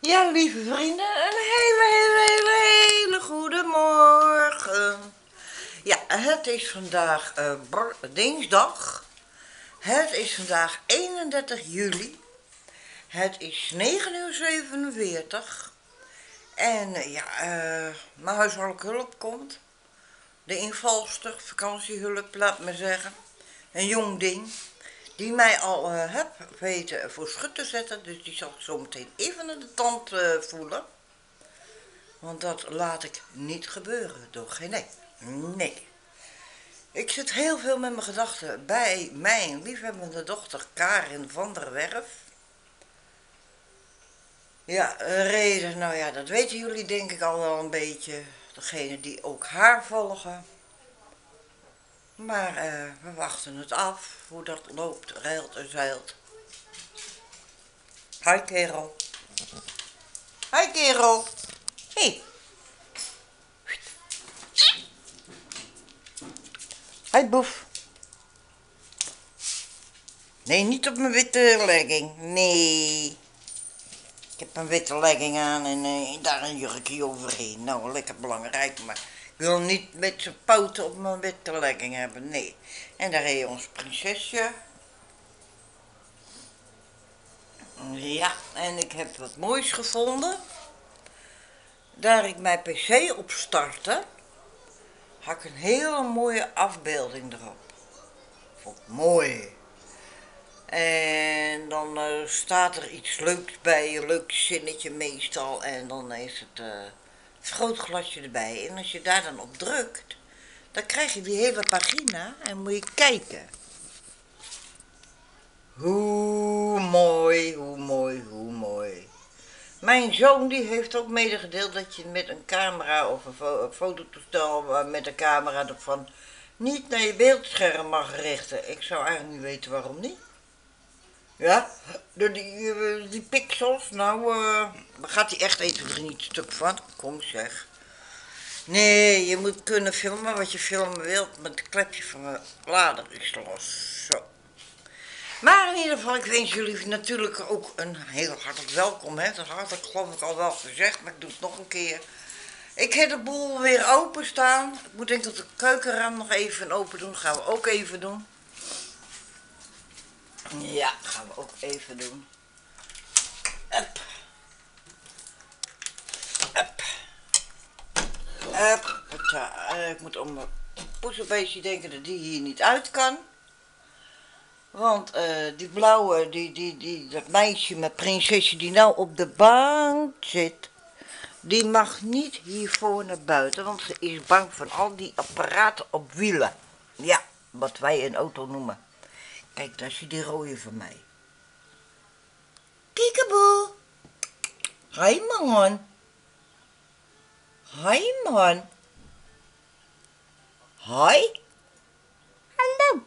Ja, lieve vrienden, een hele, hele, hele, hele goede morgen. Ja, het is vandaag bor- dinsdag. Het is vandaag 31 juli. Het is 9 uur 47. En eh, ja, eh, mijn huishoudelijke hulp komt. De invalster, vakantiehulp, laat me zeggen. Een jong ding. Die mij al eh, heb weten voor schut te zetten. Dus die zal ik zo meteen even aan de tand eh, voelen. Want dat laat ik niet gebeuren. Door geen nee. Nee. Ik zit heel veel met mijn gedachten bij mijn liefhebbende dochter Karin van der Werf. Ja, reden, nou ja, dat weten jullie denk ik al wel een beetje. Degene die ook haar volgen. Maar eh, we wachten het af, hoe dat loopt, reilt en zeilt. Hi kerel. Hi kerel. Hey. Hi boef. Nee, niet op mijn witte legging. Nee. Ik heb een witte legging aan en eh, daar een jurkje overheen. Nou, lekker belangrijk, maar wil niet met zijn poten op mijn witte legging hebben. Nee. En daar reed ons prinsesje. Ja, en ik heb wat moois gevonden. Daar ik mijn pc op startte, had ik een hele mooie afbeelding erop. Vond mooi. En dan eh, staat er iets leuks bij, een leuk zinnetje meestal. En dan is het eh vergrootglasje erbij. En als je daar dan op drukt, dan krijg je die hele pagina en moet je kijken. Hoe mooi, hoe mooi, hoe mooi. Mijn zoon die heeft ook medegedeeld dat je met een camera of een, fo een fototoestel eh, met een camera ervan niet naar je beeldscherm mag richten. Ik zou eigenlijk niet weten waarom niet. Ja, door die, eh, die pixels, nou, eh, gaat hij echt even er niet stuk van. Kom zeg. Nee, je moet kunnen filmen wat je filmen wilt, met het klepje van mijn lader is los. Zo. Maar in ieder geval, ik wens jullie natuurlijk ook een heel hartelijk welkom. Hè. Dat had ik geloof ik al wel gezegd, maar ik doe het nog een keer. Ik heb de boel weer openstaan. Ik moet denk ik dat de keukenraam nog even open doen. gaan we ook even doen. Ja, gaan we ook even doen. Up. Up. Up. Eh, Ik moet om mijn poeselbeestje denken dat die hier niet uit kan. Want eh, die blauwe, die, die, die, dat meisje met prinsesje die nou op de bank zit, die mag niet hiervoor naar buiten, want ze is bang van al die apparaten op wielen. Ja, wat wij een auto noemen. Kijk, daar zie je die rode van mij. Kiekeboe. Hi man. Hi man. Hi. Hallo.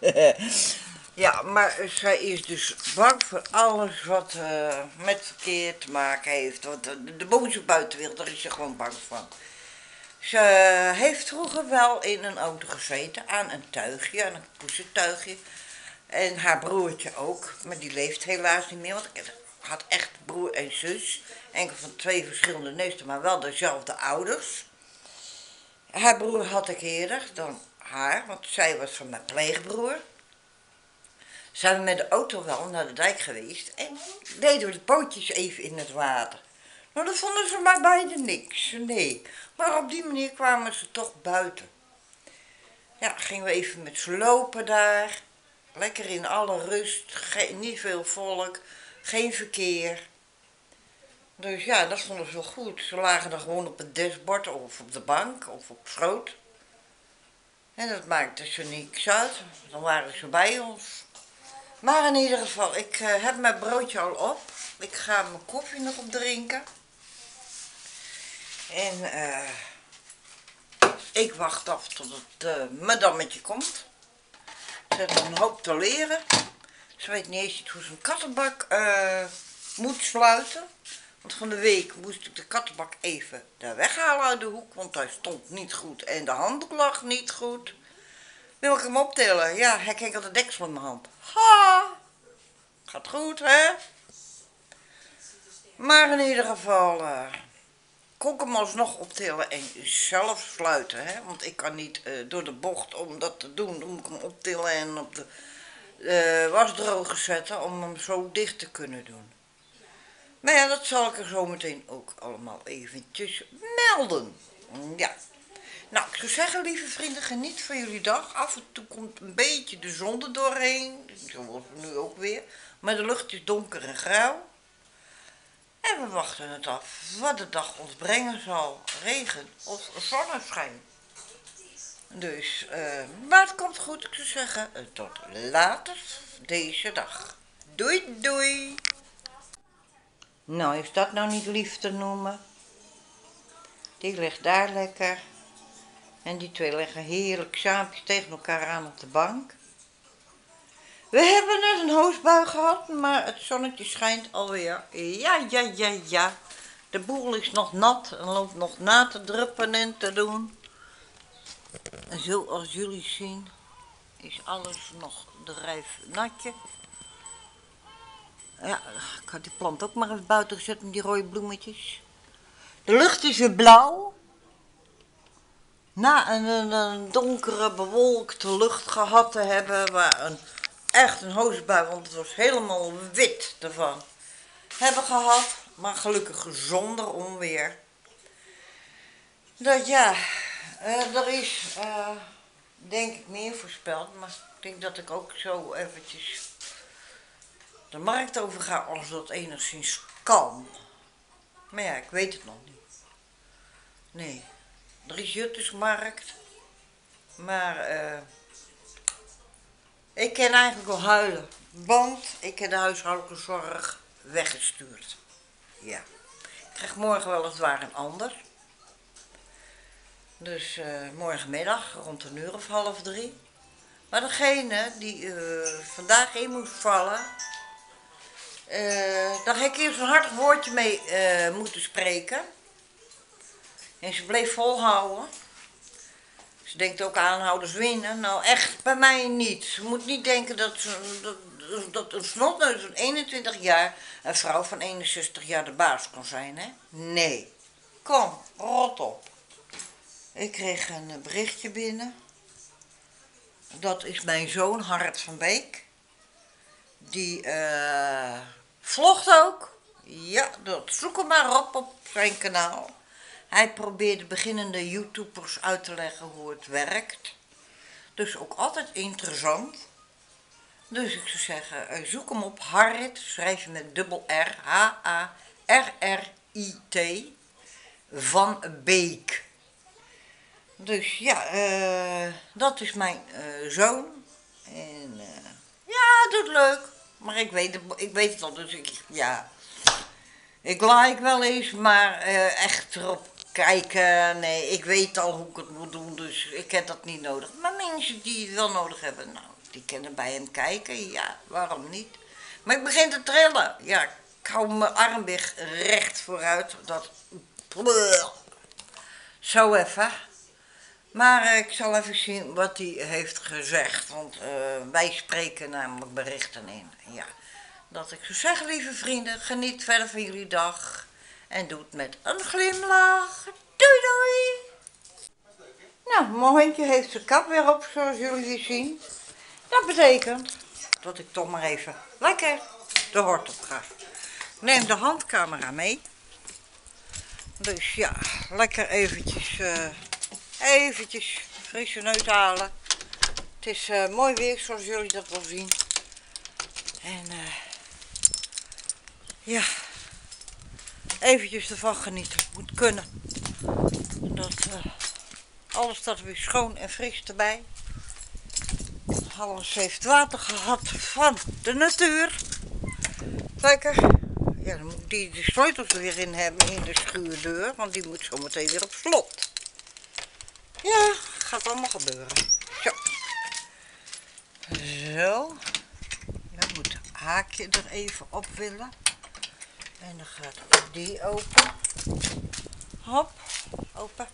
ja, maar zij is dus bang voor alles wat eh, met verkeer te maken heeft. Want de, de boze buitenwereld, daar is ze gewoon bang van. Ze heeft vroeger wel in een auto gezeten aan een tuigje, aan een poesentuigje. En haar broertje ook, maar die leeft helaas niet meer, want ik had echt broer en zus. Enkel van twee verschillende nesten, maar wel dezelfde ouders. Haar broer had ik eerder dan haar, want zij was van mijn pleegbroer. Zijn we met de auto wel naar de dijk geweest en deden we de pootjes even in het water. Nou, dat vonden ze maar beide niks, nee. Maar op die manier kwamen ze toch buiten. Ja, gingen we even met ze lopen daar. Lekker in alle rust, niet veel volk, geen verkeer. Dus ja, dat vonden ze wel goed. Ze lagen dan gewoon op het dashboard of op de bank of op schoot. En dat maakte ze niks uit. Dan waren ze bij ons. Maar in ieder geval, ik eh, heb mijn broodje al op. Ik ga mijn koffie nog op drinken. En eh, ik wacht af tot het uh, madammetje komt. Ze heeft een hoop te leren. Ze weet niet eens hoe ze een kattenbak eh, moet sluiten. Want van de week moest ik de kattenbak even daar weghalen uit de hoek. Want hij stond niet goed en de handdoek lag niet goed. Wil ik hem optillen? Ja, hij al de deksel in mijn hand. Ha! Gaat goed, hè? Maar in ieder geval hem alsnog optillen en zelf sluiten. Hè? Want ik kan niet uh, door de bocht om dat te doen. Dan moet ik hem optillen en op de uh, wasdroger zetten om hem zo dicht te kunnen doen. Maar ja, dat zal ik er zo meteen ook allemaal eventjes melden. Ja. Nou, ik zou zeggen, lieve vrienden, geniet van jullie dag. Af en toe komt een beetje de zon er doorheen. Zoals nu ook weer. Maar de lucht is donker en grauw. En we wachten het af wat de dag ons brengen zal. Regen of zonneschijn. Dus, uh, maar het komt goed. Ik zou zeggen, tot later deze dag. Doei, doei. Nou, is dat nou niet lief te noemen? Die ligt daar lekker. En die twee liggen heerlijk saampjes tegen elkaar aan op de bank. We hebben net een hoosbui gehad, maar het zonnetje schijnt alweer. Ja, ja, ja, ja. De boel is nog nat en loopt nog na te druppen en te doen. En zoals jullie zien is alles nog drijf natje. Ja, ik had die plant ook maar even buiten gezet met die rode bloemetjes. De lucht is weer blauw. Na een, een, donkere, bewolkte lucht gehad te hebben, waar een, echt een hoosbui, want het was helemaal wit ervan, hebben gehad. Maar gelukkig zonder onweer. Dat ja, uh, er is uh, denk ik meer voorspeld, maar ik denk dat ik ook zo eventjes de markt over ga als dat enigszins kan. Maar ja, ik weet het nog niet. Nee, er is Juttersmarkt. Maar uh, ik kan eigenlijk wel huilen. Want ik heb de huishoudelijke zorg weggestuurd. Ja. Ik krijg morgen wel het een ander. Dus uh, morgenmiddag rond een uur of half drie. Maar degene die uh, vandaag in moest vallen, uh, daar heb ik eerst een hartig woordje mee moeten spreken. En ze bleef volhouden. Denkt ook aanhouders winnen. Nou, echt bij mij niet. Ze moet niet denken dat, ze, dat, dat een snotneus van 21 jaar een vrouw van 61 jaar de baas kan zijn, hè? Nee. Kom, rot op. Ik kreeg een berichtje binnen. Dat is mijn zoon Hart van Beek. Die uh, vlogt ook. Ja, dat zoek hem maar op op zijn kanaal. Hij probeerde beginnende YouTubers uit te leggen hoe het werkt. Dus ook altijd interessant. Dus ik zou zeggen, eh, zoek hem op Harrit, schrijf je met dubbel R, H-A-R-R-I-T, van Beek. Dus ja, uh, dat is mijn uh, zoon. En uh, ja, doet leuk. Maar ik weet, het, ik weet het al, dus ik, ja. Ik like wel eens, maar echt erop kijken, nee, ik weet al hoe ik het moet doen, dus ik heb dat niet nodig. Maar mensen die het wel nodig hebben, nou, die kunnen bij hem kijken, ja, waarom niet? Maar ik begin te trillen, ja, ik hou mijn arm weer recht vooruit, dat... Zo even. Maar uh, ik zal even zien wat hij heeft gezegd. Want uh, wij spreken namelijk berichten in. Ja. Dat ik zou zeggen, lieve vrienden, geniet verder van jullie dag. En doe het met een glimlach. Doei doei! Nou, mijn hondje heeft zijn kap weer op, zoals jullie zien. Dat betekent dat ik toch maar even lekker de hort op ga. Neem de handcamera mee. Dus ja, lekker eventjes... Uh, eventjes frisse neus halen. Het is uh, mooi weer zoals jullie dat wel zien. En uh, ja, eventjes ervan genieten. Moet kunnen. Dat, uh, alles staat weer schoon en fris erbij. Alles heeft water gehad van de natuur. Lekker. Ja, dan moet die de sleutels weer in hebben in de schuurdeur, want die moet zo meteen weer op slot. Ja, gaat allemaal gebeuren. Zo. Zo. Dan moet het haakje er even op willen. En dan gaat die open. Hop, open.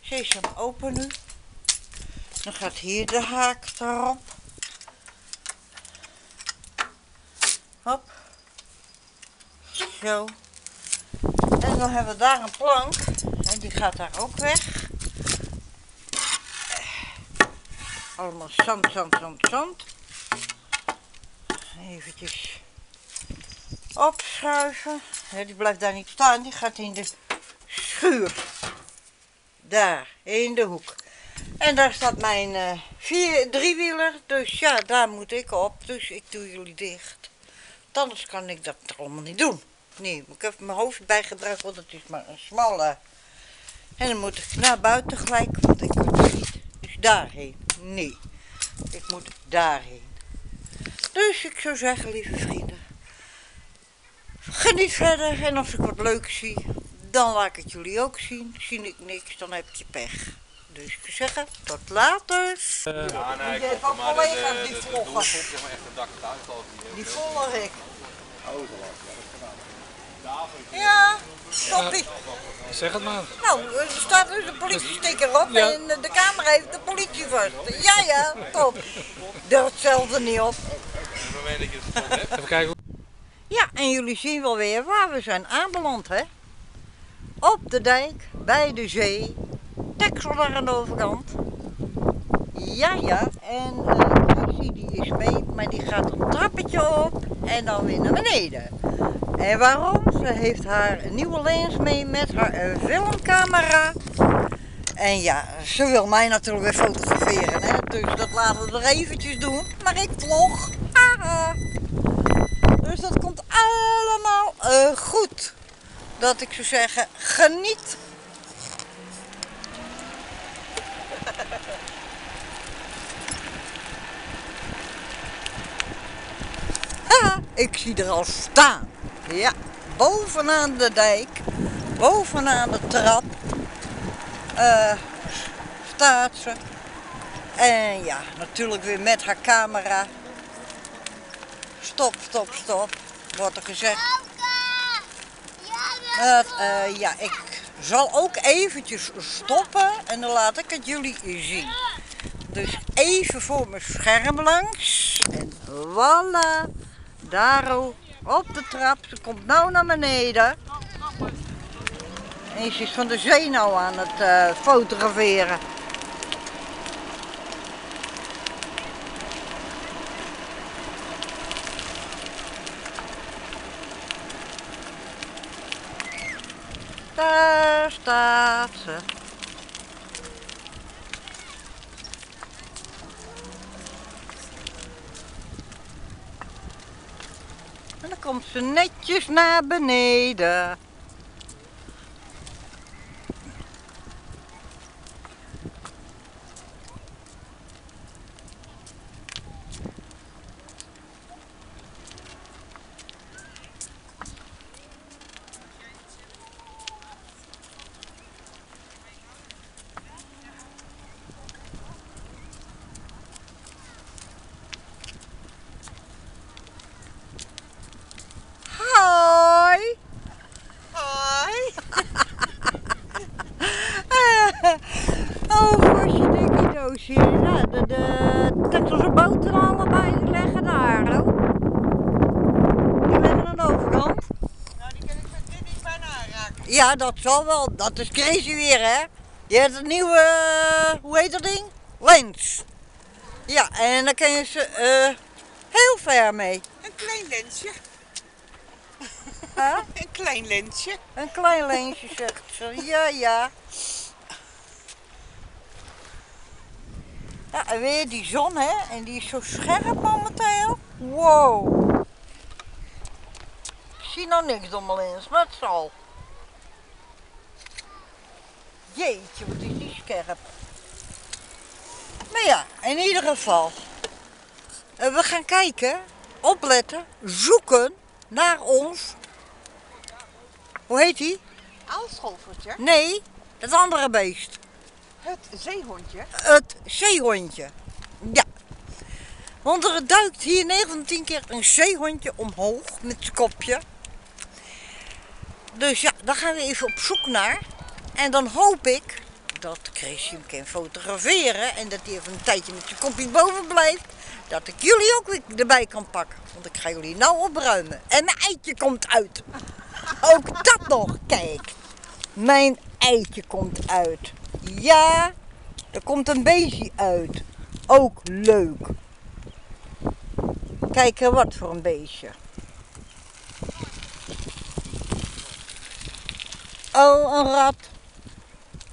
Sesam open nu. Dan gaat hier de haak erop. Hop. Zo. En dan hebben we daar een plank. En die gaat daar ook weg. Allemaal zand, zand, zand, zand. Eventjes opschuiven. Ja, die blijft daar niet staan, die gaat in de schuur. Daar, in de hoek. En daar staat mijn eh, vier, driewieler, dus ja, daar moet ik op. Dus ik doe jullie dicht. Anders kan ik dat allemaal niet doen. Nee, ik heb mijn hoofd bijgebracht, want het is maar een smalle. En dan moet ik naar buiten gelijk, want ik kan niet dus daarheen. Nee, ik moet daarheen. Dus ik zou zeggen, lieve vrienden, geniet verder. En als ik wat leuks zie, dan laat ik het jullie ook zien. Zie ik niks, dan heb je pech. Dus ik zou zeggen, tot later. Ja, nee, ook maar collega's de, die de, de, volgen. de de ik. Die volg ik. Ja, toppie. Zeg het maar. Nou, er staat dus een politiesticker op Ja. en de camera heeft de politie vast. Ja, ja, top. Durft zelf er niet op. Op het moment dat je het gevonden hebt. Even kijken. Ja, en jullie zien wel weer waar we zijn aanbeland, hè? Op de dijk, bij de zee. Deksel daar aan de overkant. Ja, ja. En Chrissy die is mee, maar die gaat een trappetje op en dan weer naar beneden. En waarom? Ze heeft haar nieuwe lens mee met haar filmcamera. En ja, ze wil mij natuurlijk weer fotograferen, hè? Dus dat laten we er eventjes doen. Maar ik vlog. Haha. Dus dat komt allemaal eh, goed. Dat ik zou zeggen, geniet. Ik zie er al staan. Ja, bovenaan de dijk, bovenaan de trap, eh, staat ze. En ja, natuurlijk weer met haar camera. Stop, stop, stop, wordt er gezegd. Dat, eh, ja, ik zal ook eventjes stoppen en dan laat ik het jullie zien. Dus even voor mijn scherm langs. En voilà, daar op de trap. Ze komt nou naar beneden. En ze is van de zee nou aan het eh, fotograferen. Daar staat ze. En dan komt ze netjes naar beneden. Hoi. Hoi. oh, gosje, dikke doosje. Ja, de, de Texelse boten allebei die liggen daar, hoor. Die liggen aan de overkant. Nou, die kan ik met dit niet bijna aanraken. Ja, dat zal wel. Dat is crazy weer, hè? Je hebt een nieuwe, eh, hoe heet dat ding? Lens. Ja, en dan kan je ze eh, heel ver mee. Een klein lensje. Huh? Een klein lensje. Een klein lensje, zegt ze. Ja, ja. Ja, en weer die zon, hè? En die is zo scherp momenteel. Wow. Ik zie nou niks door mijn lens, maar het zal. Jeetje, wat is die scherp. Maar ja, in ieder geval. eh, we gaan kijken, opletten, zoeken naar ons. Hoe heet die? Aalscholvertje. Nee, dat andere beest. Het zeehondje. Het zeehondje. Ja. Want er duikt hier 9 van de 10 keer een zeehondje omhoog met zijn kopje. Dus ja, daar gaan we even op zoek naar. En dan hoop ik dat Chris hem kan fotograferen en dat hij even een tijdje met zijn kopje boven blijft. Dat ik jullie ook weer erbij kan pakken. Want ik ga jullie nou opruimen. En mijn eitje komt uit. ook dat nog. Kijk, mijn eitje komt uit. Ja, er komt een beestje uit. Ook leuk. Kijk, wat voor een beestje. Oh, een rat.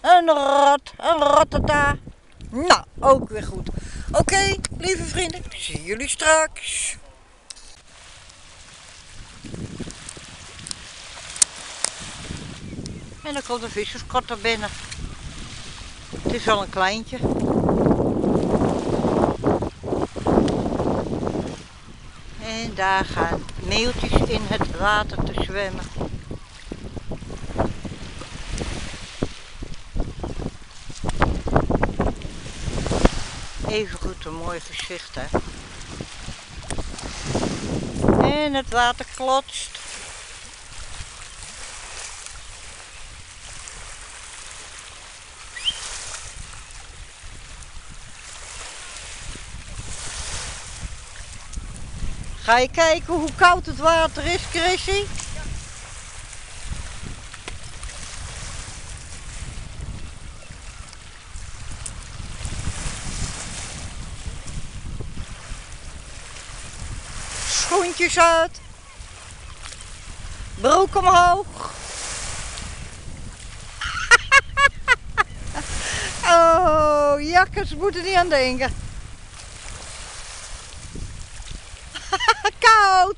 Een rat, een ratata. Nou, ook weer goed. Oké, lieve vrienden, ik zie jullie straks. En dan komt een visserskot er binnen. Het is wel een kleintje. En daar gaan meeltjes in het water te zwemmen. Even goed een mooi gezicht hè. En het water klotst. Ga je kijken hoe koud het water is, Chrissy? Schoentjes uit. Broek omhoog. oh, jakkers moeten niet aan denken. Koud.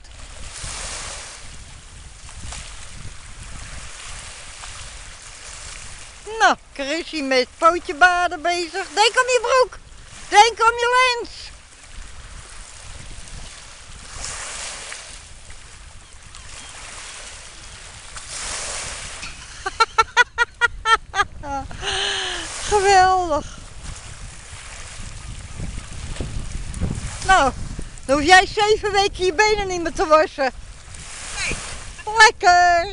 Nou, Chrissy met pootje baden bezig. Denk aan je broek. Denk aan je lens. Geweldig. Nou, dan hoef jij zeven weken je benen niet meer te wassen. Lekker.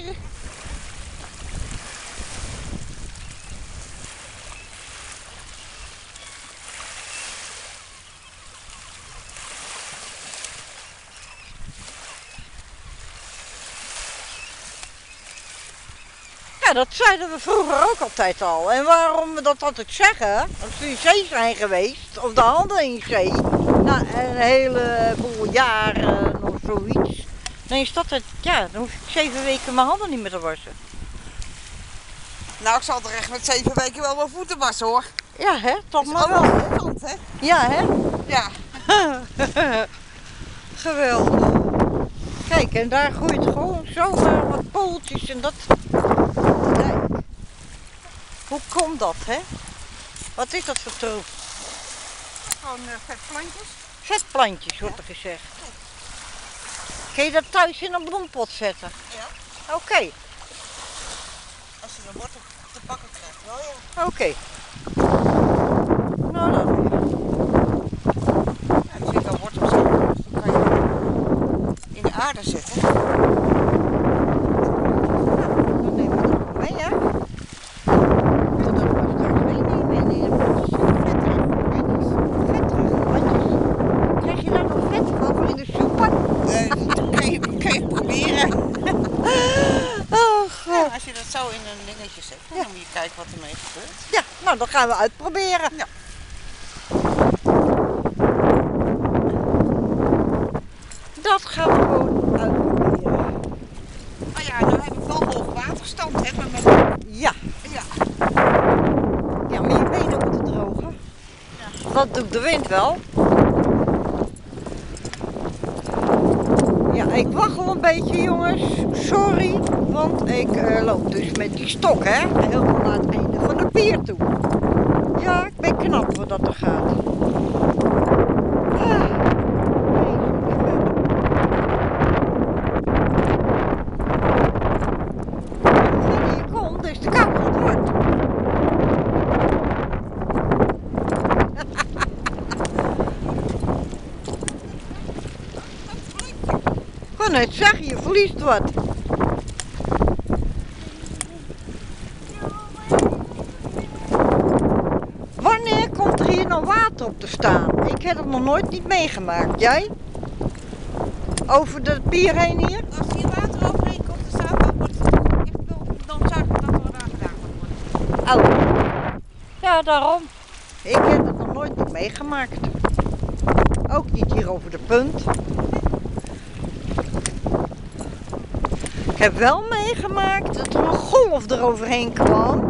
Ja, dat zeiden we vroeger ook altijd al. En waarom we dat altijd zeggen, als we in zee zijn geweest, of de handen in zee, na een heleboel jaren of zoiets, dan is dat het, ja, dan hoef ik zeven weken mijn handen niet meer te wassen. Nou, ik zal er echt met zeven weken wel mijn voeten wassen hoor. Ja, hè? Toch maar wel. hè? Ja, hè? Ja. Geweldig. Kijk, en daar groeit gewoon zomaar wat pooltjes en dat. Kijk. Hoe komt dat, hè? Wat is dat voor troep? Gewoon uh, vetplantjes. Vetplantjes, wordt er gezegd. Kun je dat thuis in een bloempot zetten? Ja. Oké, Als je een wortel te pakken krijgt, wel ja. oké. Nou, dan ja als je dan wortels hebt, dan kan je in de aarde zetten. Dan nemen we dat nog mee, hè? Ik wil dat maar straks meenemen en in de potjes zitten vettige plantjes. Vettige plantjes. Krijg je daar nog vet van voor in de soepen? Eh, dat kan je, kan je proberen. Oh, Ja, god. als je dat zo in een dingetje zet, dan moet je kijken wat ermee gebeurt. Ja, nou, dan gaan we uitproberen. Ja. Dat gaan we gewoon uitproberen. Oh ja, nou heb ik wel hoog waterstand, hè, maar met... Ja, Ja. ja maar je benen moeten drogen. Dat doet de wind wel. Ja, ik waggel een beetje jongens. Sorry, want ik eh, loop dus met die stok hè. Helemaal naar het einde van de pier toe. Ja, ik ben knap hoe dat er gaat. Ah, je komt, des te kouder het wordt. Ik wou net zeggen, je verliest wat. hier nog water op te staan? Ik heb het nog nooit niet meegemaakt. Jij? Over de pier heen hier? Als hier water overheen komt, dan zou het echt wel, dan zou dat wel daar gedaan worden. Oh. Ja, daarom. Ik heb het nog nooit niet meegemaakt. Ook niet hier over de punt. Ik heb wel meegemaakt dat er een golf eroverheen kwam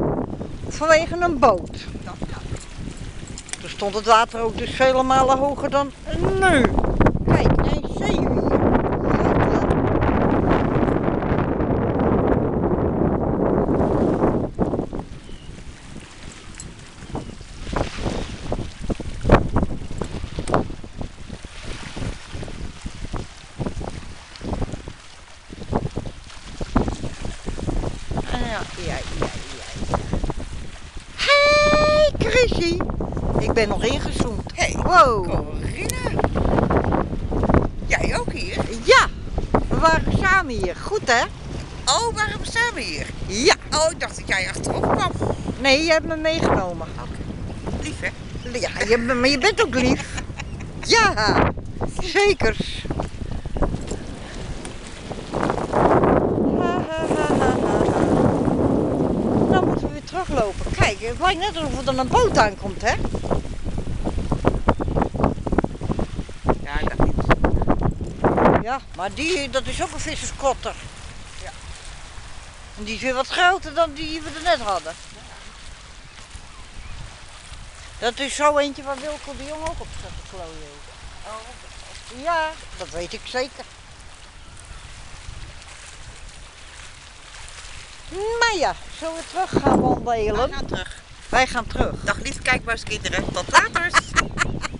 vanwege een boot. Stond het water ook dus vele malen hoger dan nu. Kijk, een zeewier. Jeetje. Ah, Ja, ja, ja, ja. Hey, Chrissy. Ik ben nog ingezoomd. Hey, Wow. Corina. Jij ook hier? Ja, we waren samen hier. Goed, hè? Oh, waarom staan we hier? Ja. Oh, ik dacht dat jij achterop kwam. Nee, je hebt me meegenomen. Lief, hè? Ja, je, maar je bent ook lief. Ja, zeker. Ha. Nou moeten we weer teruglopen. Kijk, het lijkt net alsof er dan een boot aankomt, hè? Ja, dat niet. Ja, maar die, dat is ook een visserskotter. Ja. En die is weer wat groter dan die we er net hadden. Dat is zo eentje waar Wilco de Jong ook op staat te klooien. Oh, ja, dat weet ik zeker. Maar ja, zullen we terug gaan wandelen? gaan terug. Wij gaan terug. Dag lieve kijkbuiskinderen. Tot later.